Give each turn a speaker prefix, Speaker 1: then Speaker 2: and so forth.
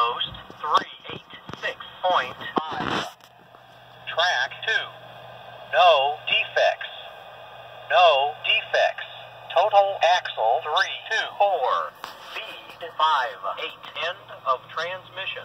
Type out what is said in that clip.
Speaker 1: post 386.5. Track 2. No defects. No defects. Total axle 324. Speed 5.8. End of transmission.